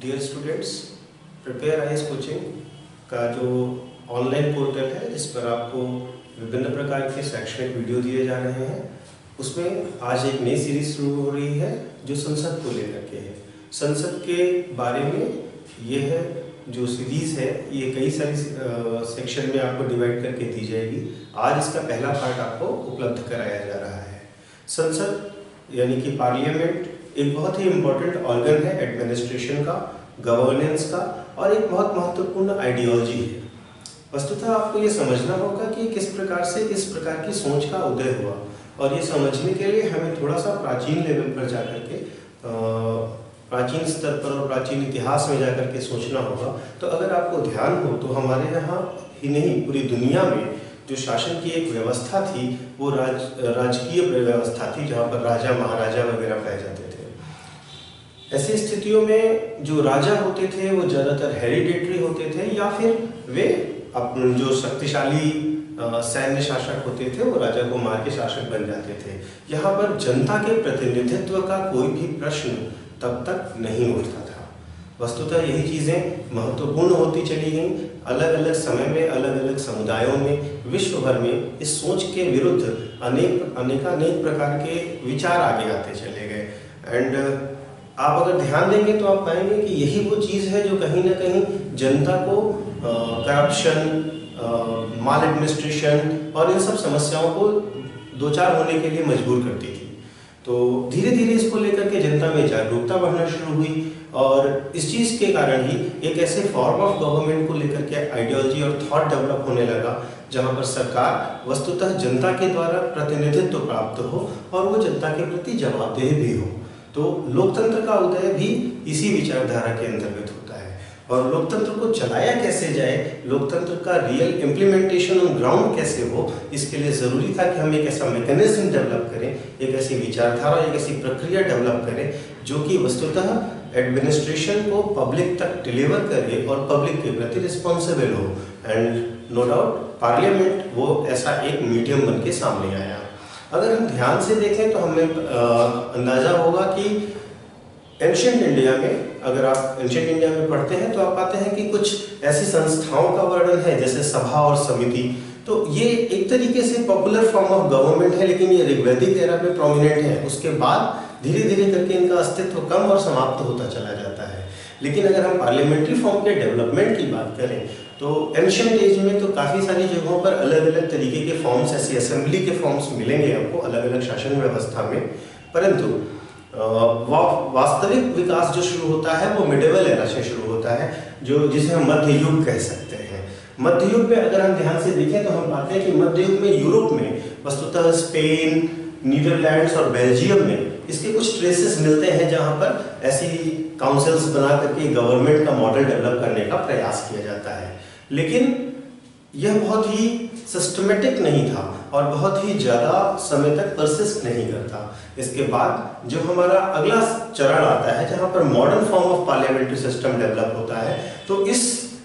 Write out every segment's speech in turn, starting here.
Dear students prepare IAS coaching का जो online portal है, जिस पर आपको विभिन्न प्रकार के शैक्षणिक वीडियो दिए जा रहे हैं। उसमें आज एक नई सीरीज़ शुरू हो रही है, जो संसद को लेकर के है। संसद के बारे में यह जो सीरीज़ है, ये कई सारी सेक्शन में आपको डिवाइड करके दी जाएगी। आज इसका पहला पार्ट आपको उपलब्ध कराया जा रहा है। संसद, यानी कि पार्लियामेंट एक बहुत ही इम्पोर्टेंट ऑर्गन है एडमिनिस्ट्रेशन का गवर्नेंस का, और एक बहुत महत्वपूर्ण आइडियोलॉजी है। वस्तुतः आपको ये समझना होगा कि किस प्रकार से इस प्रकार की सोच का उदय हुआ। और ये समझने के लिए हमें थोड़ा सा प्राचीन लेवल पर जाकर के प्राचीन स्तर पर और प्राचीन इतिहास में जाकर के सोचना होगा। तो अगर आपको ध्यान हो तो हमारे यहाँ ही नहीं, पूरी दुनिया में जो शासन की एक व्यवस्था थी, वो राज, राजकीय व्यवस्था थी, जहाँ पर राजा, महाराजा वगैरह पाए जाते ऐसी स्थितियों में जो राजा होते थे, वो ज़्यादातर हेरिडेटरी होते थे, या फिर वे अपने जो शक्तिशाली सैन्य शासक होते थे, वो राजा को मार के शासक बन जाते थे। यहाँ पर जनता के प्रतिनिधित्व का कोई भी प्रश्न तब तक नहीं उठता था। वस्तुतः यही चीज़ें महत्वपूर्ण होती चली गई। अलग अलग समय में अलग अलग समुदायों में विश्व भर में इस सोच के विरुद्ध अनेक, अनेकानेक प्रकार के विचार आगे आते चले गए। एंड आप अगर ध्यान देंगे तो आप पाएँगे कि यही वो चीज़ है जो कहीं ना कहीं जनता को करप्शन माल एडमिनिस्ट्रेशन और इन सब समस्याओं को दो चार होने के लिए मजबूर करती थी। तो धीरे धीरे इसको लेकर के जनता में जागरूकता बढ़ना शुरू हुई और इस चीज़ के कारण ही एक ऐसे फॉर्म ऑफ़ गवर्नमेंट को लेकर के आइडियोलॉजी और थॉट डेवलप होने लगा, जहाँ पर सरकार वस्तुतः जनता के द्वारा प्रतिनिधित्व प्राप्त हो और वो जनता के प्रति जवाबदेह भी हो। तो लोकतंत्र का उदय भी इसी विचारधारा के अंतर्गत होता है। और लोकतंत्र को चलाया कैसे जाए, लोकतंत्र का रियल इम्प्लीमेंटेशन ऑन ग्राउंड कैसे हो, इसके लिए ज़रूरी था कि हम एक ऐसा मैकेनिज्म डेवलप करें, एक ऐसी विचारधारा, एक ऐसी प्रक्रिया डेवलप करें, जो कि वस्तुतः एडमिनिस्ट्रेशन को पब्लिक तक डिलीवर करे और पब्लिक के प्रति रिस्पॉन्सिबल हो। एंड नो डाउट पार्लियामेंट वो ऐसा एक मीडियम बन के सामने आया। अगर हम ध्यान से देखें तो हमें अंदाज़ा होगा कि एंशियंट इंडिया में, अगर आप एंशियंट इंडिया में पढ़ते हैं तो आप पाते हैं कि कुछ ऐसी संस्थाओं का वर्णन है, जैसे सभा और समिति। तो ये एक तरीके से पॉपुलर फॉर्म ऑफ़ गवर्नमेंट है, लेकिन ये ऋग्वैदिक एरा में प्रोमिनेंट है। उसके बाद धीरे धीरे करके इनका अस्तित्व कम और समाप्त होता चला जाता है। लेकिन अगर हम पार्लियामेंट्री फॉर्म के डेवलपमेंट की बात करें तो एंशियंट एज में तो काफ़ी सारी जगहों पर अलग अलग तरीके के फॉर्म्स ऐसी असेंबली के फॉर्म्स मिलेंगे आपको अलग अलग शासन व्यवस्था में। परंतु वा, वास्तविक विकास जो शुरू होता है वो मिडेवल एरा से शुरू होता है जो जिसे हम मध्य युग कह सकते हैं। मध्य युग में अगर हम ध्यान से देखें तो हम पाते हैं कि मध्य युग में यूरोप में वस्तुतः स्पेन नीदरलैंड्स और बेल्जियम में इसके कुछ ट्रेसेस मिलते हैं जहाँ पर ऐसी काउंसिल्स बना करके गवर्नमेंट का मॉडल डेवलप करने का प्रयास किया जाता है। लेकिन यह बहुत ही सिस्टमेटिक नहीं था और बहुत ही ज़्यादा समय तक परसिस्ट नहीं करता। इसके बाद जो हमारा अगला चरण आता है, जहाँ पर modern form of parliamentary system develop होता है तो इस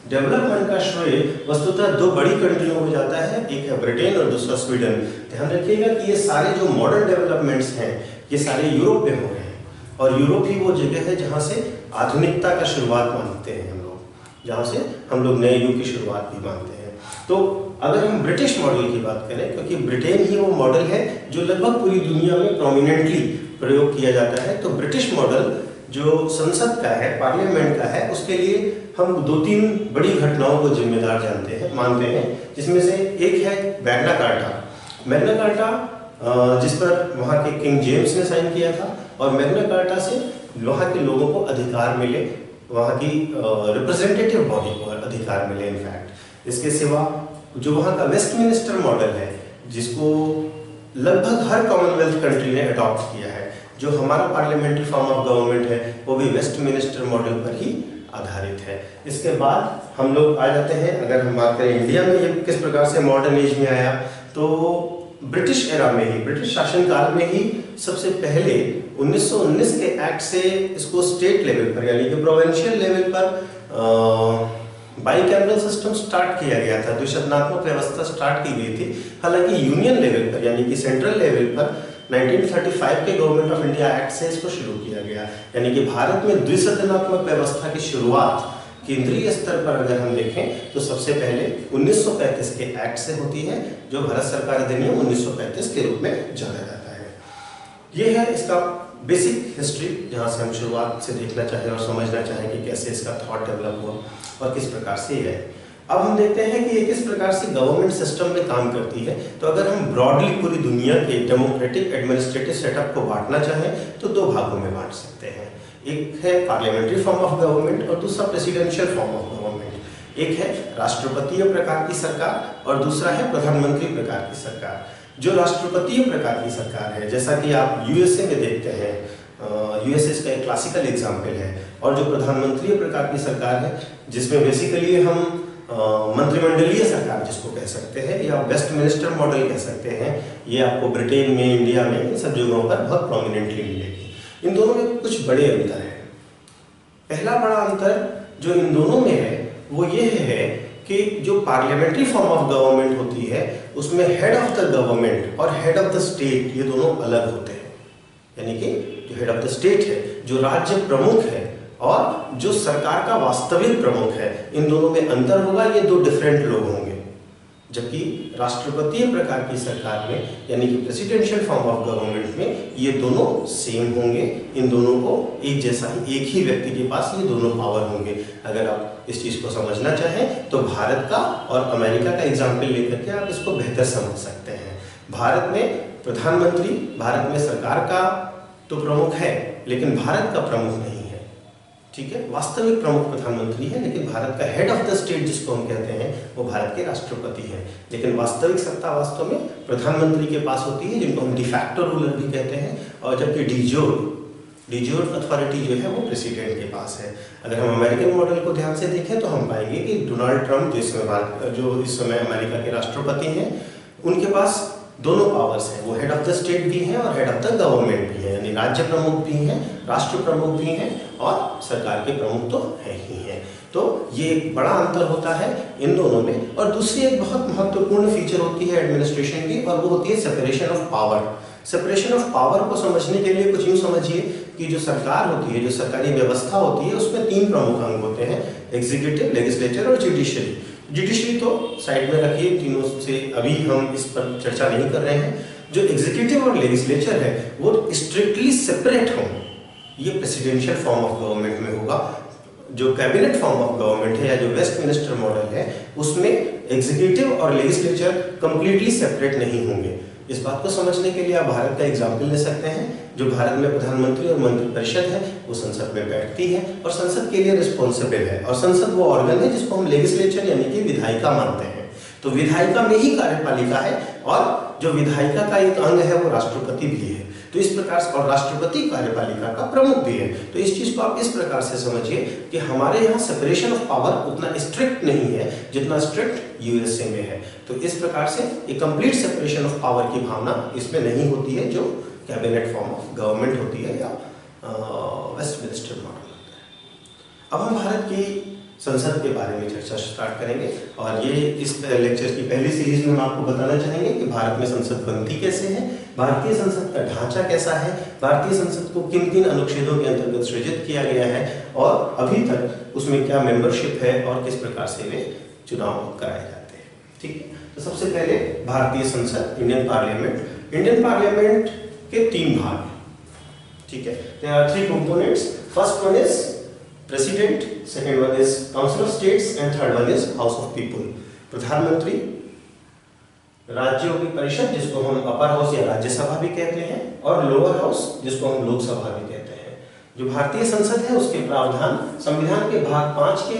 डेवलपमेंट का श्रेय वस्तुतः दो बड़ी कंट्रियों में जाता है। एक है ब्रिटेन और दूसरा स्वीडन। ध्यान रखिएगा कि ये सारे जो मॉडर्न डेवलपमेंट्स हैं, ये सारे यूरोप में हो रहे हैं। और यूरोप ही वो जगह है जहाँ से आधुनिकता का शुरुआत मानते हैं। जहाँ से हम लोग नए युग की शुरुआत भी मानते हैं। तो अगर हम ब्रिटिश मॉडल की बात करें, क्योंकि ब्रिटेन ही वो मॉडल है जो लगभग पूरी दुनिया में प्रोमिनेंटली प्रयोग किया जाता है तो ब्रिटिश मॉडल जो संसद का है, पार्लियामेंट का है, उसके लिए हम दो तीन बड़ी घटनाओं को जिम्मेदार जानते हैं, मानते हैं, जिसमें से एक है मैग्ना कार्टा। मैग्ना कार्टा जिस पर वहाँ के किंग जेम्स ने साइन किया था, और मैग्ना कार्टा से वहाँ के लोगों को अधिकार मिले वहाँ की रिप्रेजेंटेटिव बॉडी को अधिकार मिले इनफैक्ट इसके सिवा जो वहाँ का वेस्ट मिनिस्टर मॉडल है, जिसको लगभग हर कॉमनवेल्थ कंट्री ने अडॉप्ट किया है, जो हमारा पार्लियामेंट्री फॉर्म ऑफ़ गवर्नमेंट है, वो भी वेस्ट मिनिस्टर मॉडल पर ही आधारित है। इसके बाद हम लोग आ जाते हैं, अगर हम बात करें इंडिया में ये किस प्रकार से मॉडर्न एज में आया तो ब्रिटिश एरा में ही, ब्रिटिश शासनकाल में ही सबसे पहले 1919 के एक्ट से इसको स्टेट लेवल पर, यानी कि प्रोविंशियल लेवल पर बाई कैमरल सिस्टम स्टार्ट किया गया था। द्विशतनात्मक व्यवस्था स्टार्ट की गई थी। हालाँकि यूनियन लेवल पर, यानी कि सेंट्रल लेवल पर 1935 के गवर्नमेंट ऑफ़ इंडिया एक्ट से इसको शुरू किया गया। यानी कि भारत में द्विसदनात्मक व्यवस्था की शुरुआत केंद्रीय स्तर पर अगर हम देखें तो सबसे पहले 1935 के एक्ट से होती है, जो भारत सरकार अधिनियम 1935 के रूप में जाना जाता है। ये है इसका बेसिक हिस्ट्री जहाँ से हम शुरुआत से देखना चाहें और समझना चाहें कि कैसे इसका थॉट डेवलप हुआ और किस प्रकार से है। अब हम देखते हैं कि ये किस प्रकार से गवर्नमेंट सिस्टम में काम करती है। तो अगर हम ब्रॉडली पूरी दुनिया के डेमोक्रेटिक एडमिनिस्ट्रेटिव सेटअप को बांटना चाहें तो दो भागों में बांट सकते हैं। एक है पार्लियामेंट्री फॉर्म ऑफ़ गवर्नमेंट और दूसरा प्रेसिडेंशियल फॉर्म ऑफ़ गवर्नमेंट एक है राष्ट्रपतीय प्रकार की सरकार और दूसरा है प्रधानमंत्री प्रकार की सरकार. जो राष्ट्रपतीय प्रकार की सरकार है, जैसा कि आप यूएसए में देखते हैं यूएसए का एक क्लासिकल एग्ज़ाम्पल है. और जो प्रधानमंत्री प्रकार की सरकार है, जिसमें बेसिकली हम मंत्रिमंडलीय सरकार जिसको कह सकते हैं, या वेस्ट मिनिस्टर मॉडल कह सकते हैं, ये आपको ब्रिटेन में, इंडिया में इन सब जगहों पर बहुत प्रोमिनेंटली मिलेगी. इन दोनों में कुछ बड़े अंतर हैं। पहला बड़ा अंतर जो इन दोनों में है, वो ये है कि जो पार्लियामेंट्री फॉर्म ऑफ़ गवर्नमेंट होती है, उसमें हेड ऑफ़ द गवर्नमेंट और हेड ऑफ़ द स्टेट ये दोनों अलग होते हैं। यानी कि जो हेड ऑफ़ द स्टेट है, जो राज्य प्रमुख है और जो सरकार का वास्तविक प्रमुख है, इन दोनों में अंतर होगा, ये दो डिफरेंट लोग होंगे। जबकि राष्ट्रपतीय प्रकार की सरकार में, यानी कि प्रेसिडेंशियल फॉर्म ऑफ़ गवर्नमेंट में, ये दोनों सेम होंगे। इन दोनों को एक जैसा ही, एक ही व्यक्ति के पास ये दोनों पावर होंगे। अगर आप इस चीज़ को समझना चाहें तो भारत का और अमेरिका का एग्ज़ाम्पल लेकर के आप इसको बेहतर समझ सकते हैं। भारत में प्रधानमंत्री, भारत में सरकार का तो प्रमुख है, लेकिन भारत का प्रमुख नहीं। ठीक है, वास्तविक प्रमुख प्रधानमंत्री है, लेकिन भारत का हेड ऑफ़ द स्टेट जिसको हम कहते हैं, वो भारत के राष्ट्रपति हैं। लेकिन वास्तविक सत्ता वास्तव में प्रधानमंत्री के पास होती है, जिनको हम डिफैक्टो रूलर भी कहते हैं, और जबकि डिजोर डिजोर अथॉरिटी जो है, वो प्रेसिडेंट के पास है। अगर हम अमेरिकन मॉडल को ध्यान से देखें तो हम पाएँगे कि डोनाल्ड ट्रंप जो इस समय जो इस समय अमेरिका के राष्ट्रपति हैं, उनके पास दोनों पावर्स हैं। वो हेड ऑफ़ द स्टेट भी हैं और हेड ऑफ़ द गवर्नमेंट भी है। यानी राज्य प्रमुख भी हैं, राष्ट्र प्रमुख भी हैं और सरकार के प्रमुख तो है ही हैं। तो ये एक बड़ा अंतर होता है इन दोनों में। और दूसरी एक बहुत महत्वपूर्ण फीचर होती है एडमिनिस्ट्रेशन की और वो होती है separation of power separation of power को समझने के लिए कुछ यूँ समझिए कि जो सरकार होती है, जो सरकारी व्यवस्था होती है, उसमें तीन प्रमुख अंग होते हैं एग्जीक्यूटिव लेजिस्लेचर और जुडिशरी जुडिशरी तो साइड में रखिए तीनों से अभी हम इस पर चर्चा नहीं कर रहे हैं। जो एग्जीक्यूटिव और लेजिस्लेचर है, वो स्ट्रिक्टली सेपरेट हों। ये प्रेसिडेंशियल फॉर्म ऑफ़ गवर्नमेंट में होगा। जो कैबिनेट फॉर्म ऑफ़ गवर्नमेंट है या जो वेस्ट मिनिस्टर मॉडल है, उसमें एग्जीक्यूटिव और लेजिस्लेचर कंप्लीटली सेपरेट नहीं होंगे। इस बात को समझने के लिए आप भारत का एग्ज़ाम्पल ले सकते हैं, जो भारत में प्रधानमंत्री और मंत्रिपरिषद है, वो संसद में बैठती है और संसद के लिए रिस्पॉन्सिबल है। और संसद वो ऑर्गन है जिसको हम लेजिस्लेचर यानी कि विधायिका मानते हैं। तो विधायिका में ही कार्यपालिका है और जो विधायिका का एक अंग है, वो राष्ट्रपति भी है। तो इस प्रकार से और राष्ट्रपति कार्यपालिका का प्रमुख भी है। तो इस चीज़ को आप इस प्रकार से समझिए कि हमारे यहाँ सेपरेशन ऑफ़ पावर उतना स्ट्रिक्ट नहीं है, जितना स्ट्रिक्ट यूएसए में है। तो इस प्रकार से एक कंप्लीट सेपरेशन ऑफ़ पावर की भावना इसमें नहीं होती है, जो कैबिनेट फॉर्म ऑफ़ गवर्नमेंट होती है या वेस्ट मिनिस्टर मॉडल है। अब हम भारत की संसद के बारे में चर्चा स्टार्ट करेंगे। और ये इस लेक्चर की पहली सीरीज़ में हम आपको बताना चाहेंगे कि भारत में संसद बनती कैसे है, भारतीय संसद का ढांचा कैसा है, भारतीय संसद को किन किन अनुच्छेदों के अंतर्गत सृजित किया गया है, और अभी तक उसमें क्या मेंबरशिप है और किस प्रकार से वे चुनाव कराए जाते हैं। ठीक है? तो सबसे पहले भारतीय संसद इंडियन पार्लियामेंट इंडियन पार्लियामेंट के तीन भाग ठीक है? Three components first one is president second one is council of states and third one is house of people प्रधानमंत्री, राज्यों की परिषद जिसको हम अपर हाउस या राज्यसभा भी कहते हैं और लोअर हाउस जिसको हम लोकसभा भी कहते हैं। जो भारतीय संसद है, उसके प्रावधान संविधान के भाग पाँच के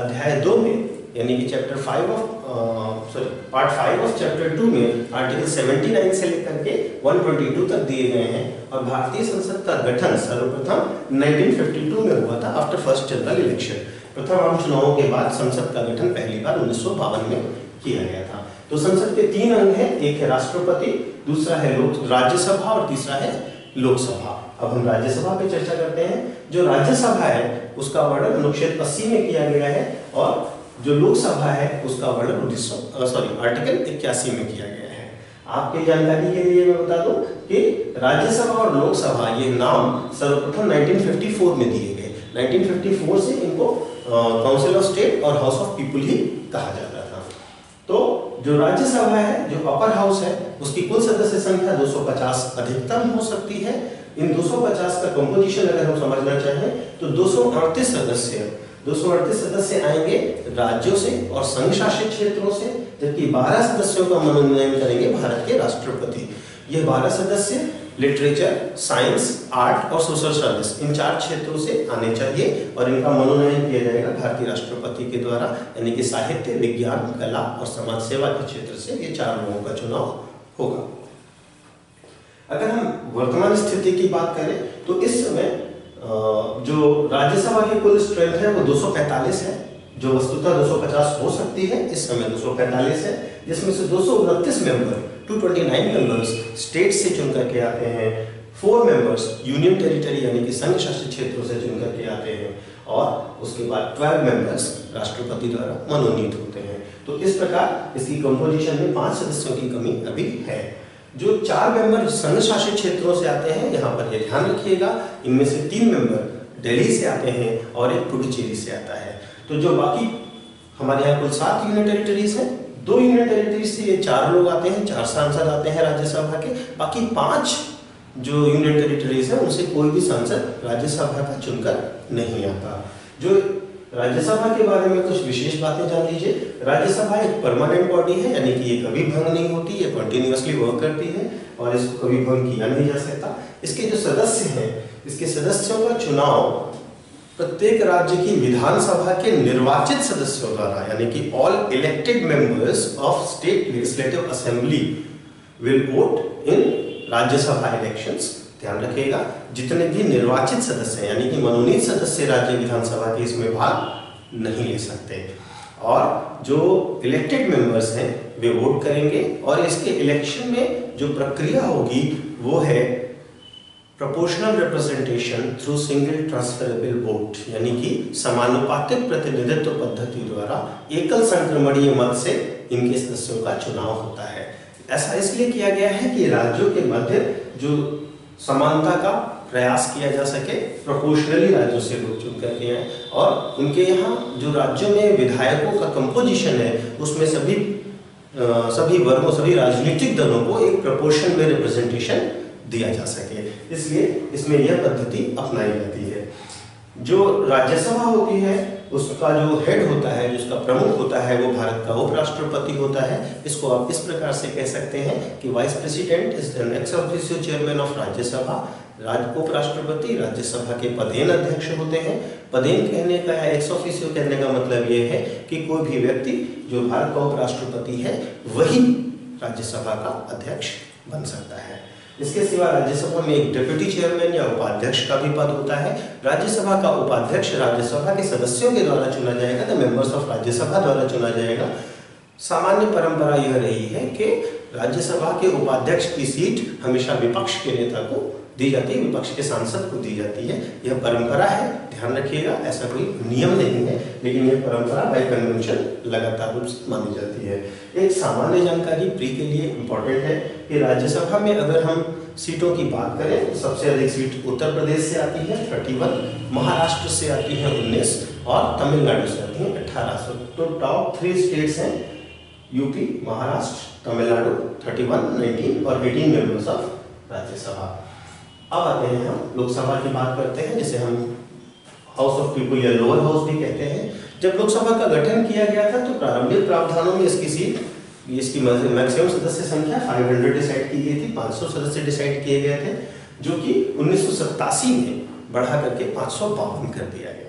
अध्याय दो में, यानी कि chapter five of sorry part five of chapter two में आर्टिकल 79 से लेकर के 122 तक दिए गए हैं। और भारतीय संसद का गठन सर्वप्रथम 1952 में हुआ था आफ्टर फ़र्स्ट जनरल इलेक्शन प्रथम आम चुनावों के बाद संसद का गठन पहली बार उन्नीस सौ बावन में किया गया था। तो संसद के तीन अंग हैं, एक है राष्ट्रपति, दूसरा है लोक, राज्यसभा और तीसरा है लोकसभा। अब हम राज्यसभा पे चर्चा करते हैं। जो राज्यसभा है, उसका वर्णन अनुच्छेद 80 में किया गया है और जो लोकसभा है, उसका वर्णन उन्नीस सॉरी आर्टिकल इक्यासी में किया गया है। आपकी जानकारी के लिए मैं बता दूँ कि राज्यसभा और लोकसभा ये नाम सर्वप्रथम 1954 में दिए गए। 1954 से इनको काउंसिल ऑफ़ स्टेट और हाउस ऑफ़ पीपुल ही कहा जाता था। तो जो राज्यसभा है, जो अपर हाउस है, उसकी कुल सदस्य संख्या 250 अधिकतम हो सकती है। इन 250 का कंपोजिशन अगर हम समझना चाहें तो दो सौ अड़तीस सदस्य, दो सौ अड़तीस सदस्य आएँगे राज्यों से और संघ शासित क्षेत्रों से। जबकि 12 सदस्यों का मनोनयन करेंगे भारत के राष्ट्रपति। ये 12 सदस्य लिटरेचर साइंस आर्ट और सोशल सर्विस इन चार क्षेत्रों से आने चाहिए और इनका मनोनयन किया जाएगा भारतीय राष्ट्रपति के द्वारा, यानी कि साहित्य, विज्ञान, कला और समाज सेवा के क्षेत्र से ये चार लोगों का चुनाव होगा। अगर हम वर्तमान स्थिति की बात करें तो इस समय जो राज्यसभा की कुल स्ट्रेंथ है, वो 245 है। जो वस्तुतः 250 हो सकती है, इस समय 245 है, जिसमें से दो मेंबर 229 मेंबर्स स्टेट से चुन करके आते हैं फोर मेंबर्स यूनियन टेरिटरी यानी कि संघ शासित क्षेत्रों से चुन करके आते हैं, और उसके बाद ट्वेल्व मेंबर्स राष्ट्रपति द्वारा मनोनीत होते हैं। तो इस प्रकार इसकी कंपोजिशन में पाँच सदस्यों की कमी अभी है। जो चार मेंबर संघ शासित क्षेत्रों से आते हैं, यहाँ पर ये ध्यान रखिएगा, इनमें से तीन मेंबर दिल्ली से आते हैं और एक पुडुचेरी से आता है। तो जो बाकी, हमारे यहाँ कुल सात यूनियन टेरिटरीज हैं। दो यूनियन टेरिटरीज से ये चार लोग आते हैं, चार सांसद आते हैं राज्यसभा के। बाकी पाँच जो यूनियन टेरिटरीज है, उनसे कोई भी सांसद राज्यसभा का चुनकर नहीं आता। जो राज्यसभा के बारे में कुछ विशेष बातें जान लीजिए। राज्यसभा एक परमानेंट बॉडी है, यानी कि ये कभी भंग नहीं होती, ये कंटिन्यूसली वर्क करती है, और इसको कभी भंग किया नहीं जा सकता। इसके जो सदस्य हैं, इसके सदस्यों का चुनाव प्रत्येक राज्य की विधानसभा के निर्वाचित सदस्यों द्वारा, यानी कि all elected members of state legislative assembly will vote in Rajya Sabha elections ध्यान रखिएगा, जितने भी निर्वाचित सदस्य यानी कि मनोनीत सदस्य राज्य विधानसभा के इसमें भाग नहीं ले सकते। और जो इलेक्टेड मेंबर्स हैं, वे वोट करेंगे, और इसके इलेक्शन में जो प्रक्रिया होगी, वो है proportional representation through single transferable vote यानी कि समानुपातिक प्रतिनिधित्व पद्धति द्वारा एकल संक्रमणीय मत से इनके सदस्यों का चुनाव होता है। ऐसा इसलिए किया गया है कि राज्यों के मध्य जो समानता का प्रयास किया जा सके प्रोपोर्शनली राज्यों से लोग चुन करके आए और उनके यहाँ जो राज्यों में विधायकों का कंपोजिशन है, उसमें सभी सभी वर्गों, सभी राजनीतिक दलों को एक प्रपोर्शन में रिप्रेजेंटेशन दिया जा सके। इसलिए इसमें यह पद्धति अपनाई जाती है। जो राज्यसभा होती है, उसका जो हेड होता है जिसका प्रमुख होता है, वो भारत का उपराष्ट्रपति होता है। इसको आप इस प्रकार से कह सकते हैं कि vice president is chairman of Rajya Sabha. राज, उपराष्ट्रपति राज्यसभा के पदेन अध्यक्ष होते हैं। पदेन कहने का या एक्स ऑफिशियल कहने का मतलब ये है कि कोई भी व्यक्ति जो भारत का उपराष्ट्रपति है, वही राज्यसभा का अध्यक्ष बन सकता है। इसके सिवा राज्यसभा में एक डिप्यूटी चेयरमैन या उपाध्यक्ष का भी पद होता है। राज्यसभा का उपाध्यक्ष राज्यसभा के सदस्यों के द्वारा चुना जाएगा द मेंबर्स ऑफ़ राज्यसभा द्वारा चुना जाएगा। सामान्य परंपरा यह रही है कि राज्यसभा के उपाध्यक्ष की सीट हमेशा विपक्ष के नेता को दी जाती है, विपक्ष के सांसद को दी जाती है। यह परंपरा है, ध्यान रखिएगा, ऐसा कोई नियम नहीं है, लेकिन यह परंपरा बाई कन्वेंशन लगातार रूप से मानी जाती है। एक सामान्य जानकारी प्री के लिए इम्पोर्टेंट है कि राज्यसभा में अगर हम सीटों की बात करें तो सबसे अधिक सीट उत्तर प्रदेश से आती है थर्टी महाराष्ट्र से आती है उन्नीस और तमिलनाडु से आती है अठारह। तो टॉप थ्री स्टेट्स हैं UP Maharashtra, Tamil Nadu thirty one nineteen और एटीन मेंबर्स ऑफ़ राज्यसभा। अब आते हैं हम, लोकसभा की बात करते हैं, जिसे हम हाउस ऑफ़ पीपुल या लोअर हाउस भी कहते हैं। जब लोकसभा का गठन किया गया था तो प्रारंभिक प्रावधानों में इसकी सीट इसकी मैक्सिमम सदस्य संख्या 500 डिसाइड की गई थी 500 सदस्य डिसाइड किए गए थे, जो कि उन्नीस में बढ़ा करके पाँच कर दिया गया।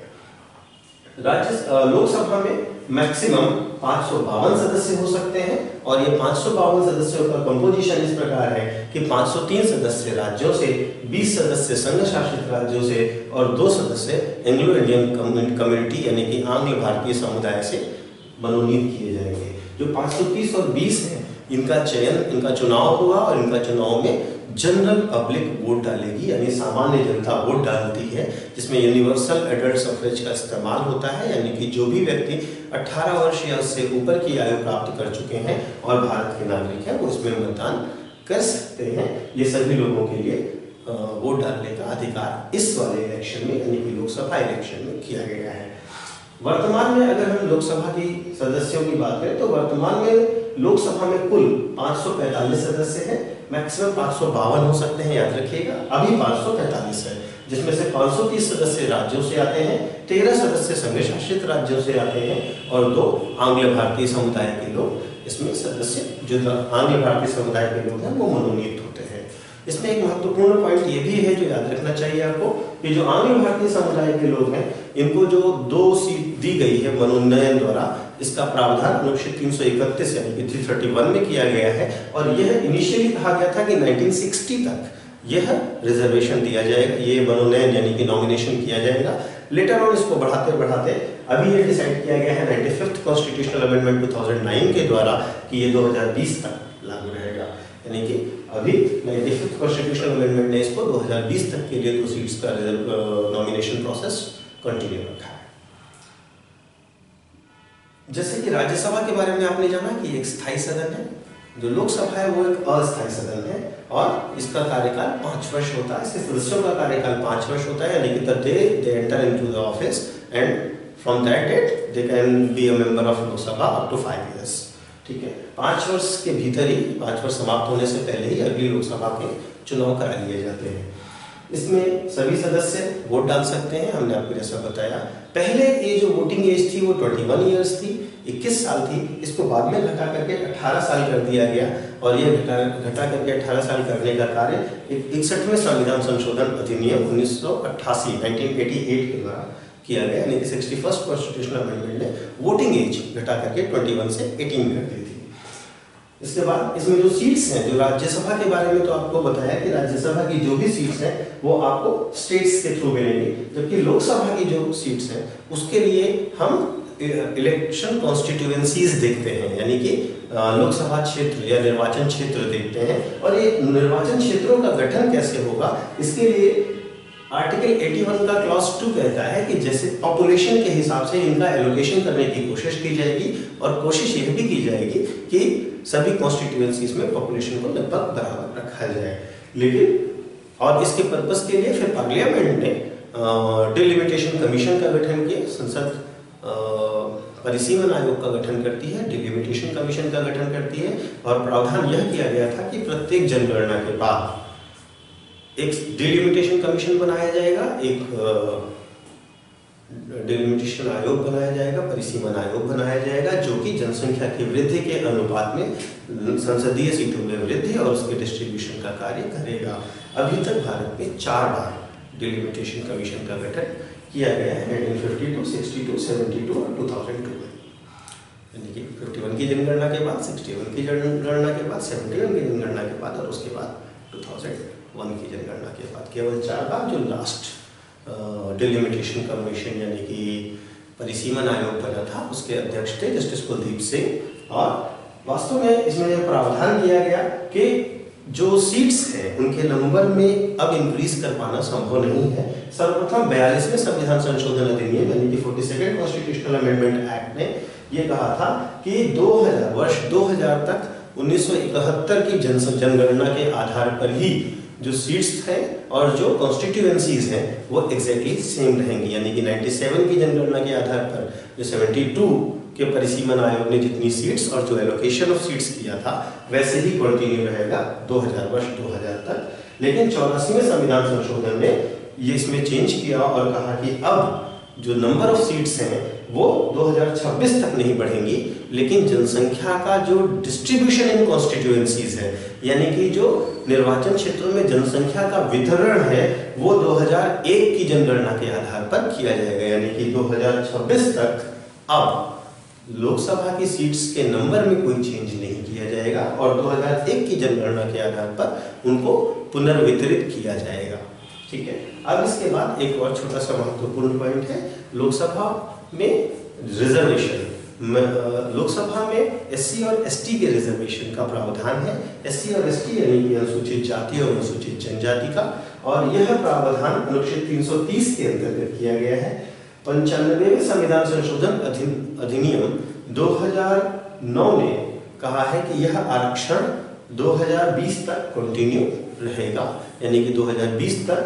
राज्य लोकसभा में मैक्सिमम पाँच सदस्य हो सकते हैं और ये पाँच सदस्यों का कंपोजिशन इस प्रकार है कि 503 सदस्य राज्यों से 20 सदस्य संघ शासित राज्यों से और दो सदस्य एंग्लो इंडियन कम्युनिटी यानी कि आंग्ल भारतीय समुदाय से मनोनीत किए जाएँगे। जो 530 और 20 हैं, इनका चयन, इनका चुनाव हुआ और इनका चुनाव में जनरल पब्लिक वोट डालेगी, यानी सामान्य जनता वोट डालती है, जिसमें यूनिवर्सल एडल्ट सफरेज का इस्तेमाल होता है, यानी कि जो भी व्यक्ति 18 वर्ष या उससे ऊपर की आयु प्राप्त कर चुके हैं और भारत के नागरिक हैं, वो इसमें मतदान कर सकते हैं। ये सभी लोगों के लिए वोट डालने का अधिकार इस वाले इलेक्शन में, यानी कि लोकसभा इलेक्शन में किया गया है। वर्तमान में अगर हम लोकसभा की सदस्यों की बात करें तो वर्तमान में लोकसभा में कुल 545 सदस्य हैं मैक्सिमम पाँच हो सकते हैं, याद रखिएगा। अभी 545 है, जिसमें से 530 सदस्य राज्यों से आते हैं, तेरह सदस्य संघ शासित राज्यों से आते हैं, और दो आंग्ल भारतीय समुदाय के लोग। इसमें सदस्य जो आंग्ल भारतीय समुदाय के लोग हैं, वो मनोनीत होते हैं। इसमें एक महत्वपूर्ण पॉइंट ये भी है जो याद रखना चाहिए आपको कि जो आंग्ल भारतीय समुदाय के लोग हैं, इनको जो दो सीट दी गई है मनोनयन द्वारा इसका प्रावधान अनुच्छेद तीन सौ इकतीस यानी कि थ्री थर्टी वन में किया गया है और यह इनिशियली कहा गया था कि 1960 तक यह रिजर्वेशन दिया जाएगा, ये मनोनयन यानी कि नॉमिनेशन किया जाएगा। लेटर ऑन इसको बढ़ाते बढ़ाते अभी ये डिसाइड किया गया है नाइन्टी फिफ्थ कॉन्स्टिट्यूशनल अमेंडमेंट 2009 के द्वारा कि ये 2020 तक लागू रहेगा। यानी कि अभी नाइन्टी फिफ्थ कॉन्स्टिट्यूशनल अमेंडमेंट ने इसको 2020 तक के लिए दो सीट्स का नॉमिनेशन प्रोसेस कंटिन्यू रखा। जैसे कि राज्यसभा के बारे में आपने जाना कि एक स्थायी सदन है, जो लोकसभा है, वो एक अस्थायी सदन है, और इसका कार्यकाल पाँच वर्ष होता है। सिर्फ़ सदस्यों का कार्यकाल पाँच वर्ष होता है, यानी कि the enter into the office and from that date they can be a member of Lok Sabha up to five years ठीक है? पाँच वर्ष के भीतर ही, पाँच वर्ष समाप्त होने से पहले ही अगली लोकसभा के चुनाव करा लिए जाते हैं। इसमें सभी सदस्य वोट डाल सकते हैं, हमने आपको जैसा बताया। पहले ये जो वोटिंग एज थी, वो 21 इयर्स थी 21 साल थी, इसको बाद में घटा करके 18 साल कर दिया गया और ये घटा घटा करके 18 साल करने का कार्य इकसठवें संविधान संशोधन अधिनियम उन्नीस सौ अट्ठासी के द्वारा किया गया, यानी कि सिक्सटी फ़र्स्ट कॉन्स्टिट्यूशनल अमेंडमेंट ने वोटिंग एज घटा करके 21 से 18 कर दी इसके बाद इसमें जो सीट्स हैं, जो राज्यसभा के बारे में तो आपको बताया कि राज्यसभा की जो भी सीट्स हैं, वो आपको स्टेट्स के थ्रू मिलेंगी। जबकि लोकसभा की जो सीट्स हैं, उसके लिए हम इलेक्शन कॉन्स्टिट्यूएंसीज देखते हैं। यानी कि लोकसभा क्षेत्र या निर्वाचन क्षेत्र देखते हैं। और ये निर्वाचन क्षेत्रों का गठन कैसे होगा, इसके लिए आर्टिकल 81 का क्लॉज टू कहता है कि जैसे पॉपुलेशन के हिसाब से इनका एलोकेशन करने की कोशिश की जाएगी और कोशिश यह भी की जाएगी कि सभी कॉन्स्टिट्यूएंसीज में पॉपुलेशन को लगभग बराबर रखा जाए। लेकिन, और इसके पर्पस के लिए फिर पार्लियामेंट ने डिलिमिटेशन कमीशन का गठन किया, संसद परिसीमन आयोग का गठन करती है डिलिमिटेशन कमीशन का गठन करती है, और प्रावधान यह किया गया था कि प्रत्येक जनगणना के बाद एक डिलिमिटेशन कमीशन बनाया जाएगा, एक डिलिमिटेशन आयोग बनाया जाएगा परिसीमन आयोग बनाया जाएगा जो कि जनसंख्या की वृद्धि के अनुपात में संसदीय सीटों में वृद्धि और उसके डिस्ट्रीब्यूशन का कार्य करेगा। अभी तक भारत में चार बार डिलिमिटेशन कमीशन का गठन किया गया है 1952, 62, 72 और 2002 में। यानी कि 51 की जनगणना के बाद 61 की जनगणना के बाद 71 की जनगणना के बाद और उसके बाद 2000 वन की जनगणना के बाद केवल चार बार जो लास्ट डिलिमिटेशन कमीशन यानी कि परिसीमन आयोग बना था, उसके अध्यक्ष थे जस्टिस कुलदीप सिंह। और वास्तव में इसमें यह प्रावधान किया गया कि जो सीट्स हैं, उनके नंबर में अब इंक्रीज कर पाना संभव नहीं है। सर्वप्रथम बयालीसवें संविधान संशोधन अधिनियम, यानी कि forty second constitutional amendment act ने यह कहा था कि 2000 वर्ष 2000 तक 1971 की जनगणना के आधार पर ही जो सीट्स हैं और जो कॉन्स्टिट्यूएंसीज हैं, वो एग्जैक्टली सेम रहेंगी। यानी कि 97 की जनगणना के आधार पर जो 72 के परिसीमन आयोग ने जितनी सीट्स और जो एलोकेशन ऑफ़ सीट्स किया था, वैसे ही कंटिन्यू रहेगा 2000 वर्ष 2000 तक। लेकिन चौरासीवें संविधान संशोधन ने ये इसमें चेंज किया और कहा कि अब जो नंबर ऑफ़ सीट्स हैं, वो 2026 तक नहीं बढ़ेंगी, लेकिन जनसंख्या का जो डिस्ट्रीब्यूशन इन कॉन्स्टिट्यूएंसीज है, यानी कि जो निर्वाचन क्षेत्रों में जनसंख्या का वितरण है, वो 2001 की जनगणना के आधार पर किया जाएगा, यानी कि 2026 तक। अब, लोकसभा की सीट्स के नंबर में कोई चेंज नहीं किया जाएगा, और 2001 की जनगणना के आधार पर उनको पुनर्वितरित किया जाएगा। ठीक है? अब इसके बाद एक और छोटा सा महत्वपूर्ण पॉइंट है, लोकसभा में रिजर्वेशन लोकसभा में एससी और एसटी के रिजर्वेशन का प्रावधान है। एससी और एसटी यानी कि अनुसूचित जाति और अनुसूचित जनजाति का। और यह प्रावधान अनुच्छेद 330 के अंतर्गत किया गया है। पंचानवे संविधान संशोधन अधिनियम 2009 ने कहा है कि यह आरक्षण 2020 तक कंटिन्यू रहेगा। यानी कि 2020 तक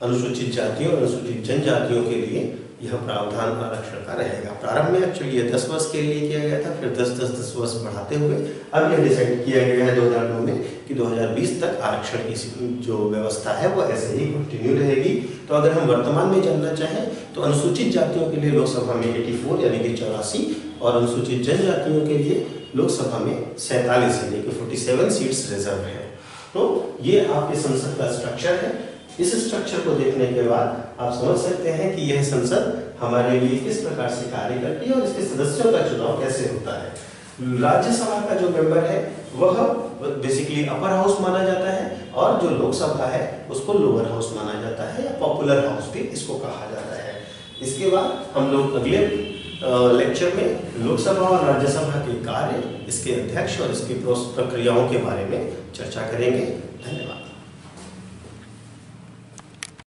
अनुसूचित जातियों और अनुसूचित जनजातियों के लिए यह प्रावधान आरक्षण का रहेगा। प्रारंभ में एक्चुअली यह दस वर्ष के लिए किया गया था, फिर दस दस दस वर्ष बढ़ाते हुए अब यह डिसाइड किया गया है 2009 में कि 2020 तक आरक्षण की जो व्यवस्था है वो ऐसे ही कंटिन्यू रहेगी। तो अगर हम वर्तमान में जानना चाहें तो अनुसूचित जातियों के लिए लोकसभा में 84 यानी कि चौरासी और अनुसूचित जनजातियों के लिए लोकसभा में सैतालीस यानी कि 47 सीट्स रिज़र्व है। तो ये आपके संसद का स्ट्रक्चर है। इस स्ट्रक्चर को देखने के बाद आप समझ सकते हैं कि यह संसद हमारे लिए किस प्रकार से कार्य करती है और इसके सदस्यों का चुनाव कैसे होता है। राज्यसभा का जो मेंबर है, वह बेसिकली अपर हाउस माना जाता है और जो लोकसभा है, उसको लोअर हाउस माना जाता है या पॉपुलर हाउस भी इसको कहा जाता है। इसके बाद हम लोग अगले लेक्चर में लोकसभा और राज्यसभा के कार्य, इसके अध्यक्ष और इसकी प्रक्रियाओं के बारे में चर्चा करेंगे। धन्यवाद।